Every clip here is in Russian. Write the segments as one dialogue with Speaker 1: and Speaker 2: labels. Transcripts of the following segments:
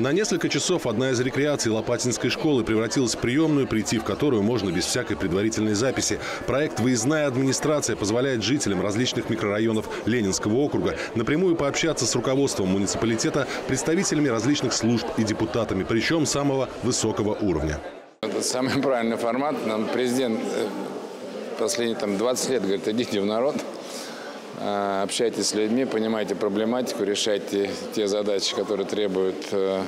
Speaker 1: На несколько часов одна из рекреаций Лопатинской школы превратилась в приемную, прийти в которую можно без всякой предварительной записи. Проект «Выездная администрация» позволяет жителям различных микрорайонов Ленинского округа напрямую пообщаться с руководством муниципалитета, представителями различных служб и депутатами, причем самого высокого уровня.
Speaker 2: Это самый правильный формат. Нам президент э, последние там, 20 лет говорит, идите в народ, общайтесь с людьми, понимайте проблематику, решайте те задачи, которые требуют э,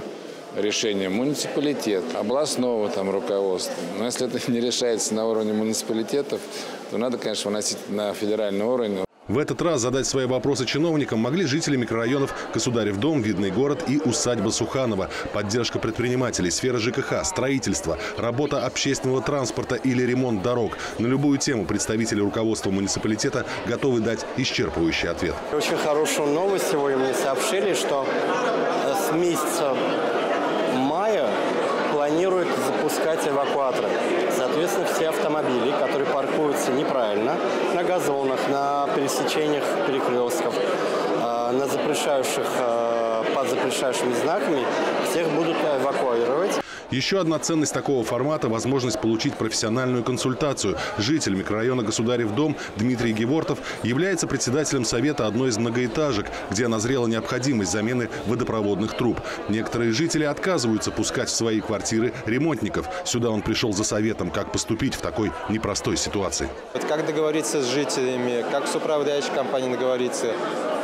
Speaker 2: решения муниципалитета, областного там руководства. Но если это не решается на уровне муниципалитетов, то надо, конечно, выносить на федеральный уровень.
Speaker 1: В этот раз задать свои вопросы чиновникам могли жители микрорайонов Государев дом, Видный город и усадьба Суханова. Поддержка предпринимателей, сфера ЖКХ, строительство, работа общественного транспорта или ремонт дорог. На любую тему представители руководства муниципалитета готовы дать исчерпывающий ответ.
Speaker 3: Очень хорошую новость сегодня мне сообщили, что с месяца мая планируют запускать эвакуаторы. Соответственно, все автомобили, паркуются неправильно на газонах, на пересечениях перекрестков, а, на запрещающих, а, под запрещающими знаками, всех будут эвакуировать.
Speaker 1: Еще одна ценность такого формата – возможность получить профессиональную консультацию. Житель микрорайона Государев дом Дмитрий Гевортов является председателем совета одной из многоэтажек, где назрела необходимость замены водопроводных труб. Некоторые жители отказываются пускать в свои квартиры ремонтников. Сюда он пришел за советом, как поступить в такой непростой ситуации.
Speaker 4: Как договориться с жителями, как с управляющей компанией договориться,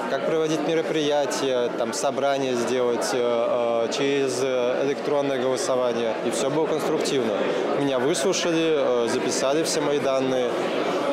Speaker 4: как проводить мероприятия, там собрания сделать э, э через электронное голосование. И все было конструктивно. Меня выслушали, э, записали все мои данные.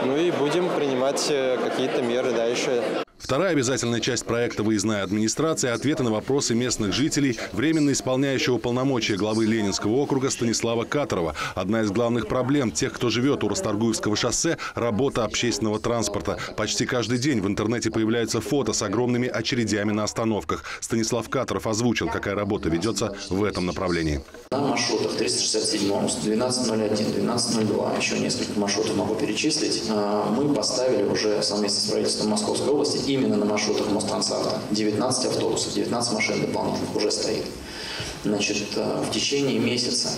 Speaker 4: Ну и будем принимать э, какие-то меры дальше.
Speaker 1: Вторая обязательная часть проекта «Выездная администрация» – ответы на вопросы местных жителей, временно исполняющего полномочия главы Ленинского округа Станислава Катарова. Одна из главных проблем тех, кто живет у Расторгуевского шоссе – работа общественного транспорта. Почти каждый день в интернете появляются фото с огромными очередями на остановках. Станислав Катаров озвучил, какая работа ведется в этом направлении.
Speaker 5: На маршрутах 367, 1201, 1202, еще несколько маршрутов могу перечислить, а, мы поставили уже совместно с правительством Московской области именно на маршрутах Мострансавто. 19 автобусов, 19 машин дополнительных уже стоит. Значит, э, в течение месяца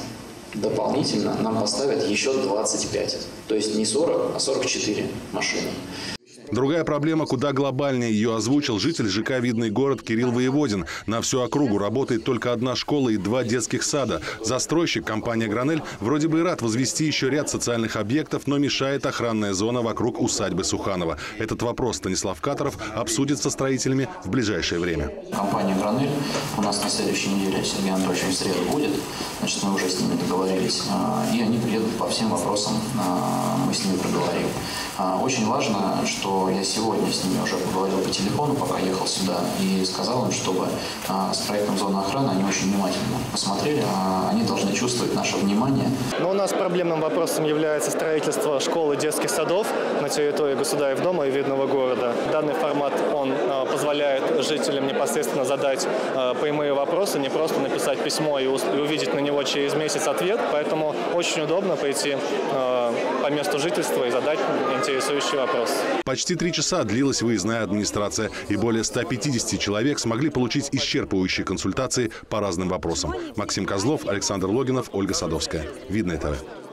Speaker 5: дополнительно нам поставят еще 25. То есть не 40, а 44 машины.
Speaker 1: Другая проблема куда глобальнее. Ее озвучил житель ЖК «Видный город» Кирилл Воеводин. На всю округу работает только одна школа и два детских сада. Застройщик, компания «Гранель», вроде бы и рад возвести еще ряд социальных объектов, но мешает охранная зона вокруг усадьбы Суханова. Этот вопрос Станислав Катаров обсудит со строителями в ближайшее время.
Speaker 5: Компания «Гранель» у нас на следующей неделе Сергей Анатольевич в среду будет. Значит, мы уже с ними договорились. А, и они приедут по всем вопросам. А, мы с ними проговорим. А, очень важно, что я сегодня с ними уже поговорил по телефону, пока ехал сюда, и сказал им, чтобы а, с проектом зоны охраны они очень внимательно посмотрели, а они должны чувствовать наше внимание.
Speaker 6: Но у нас проблемным вопросом является строительство школы детских садов на территории Государев дома и Видного города. Данный формат, он позволяет жителям непосредственно задать прямые вопросы, не просто написать письмо и увидеть на него через месяц ответ, поэтому очень удобно пойти по месту жительства и задать интересующий вопрос.
Speaker 1: Почти три часа длилась выездная администрация, и более 150 человек смогли получить исчерпывающие консультации по разным вопросам. Максим Козлов, Александр Логинов, Ольга Садовская. Видное ТВ.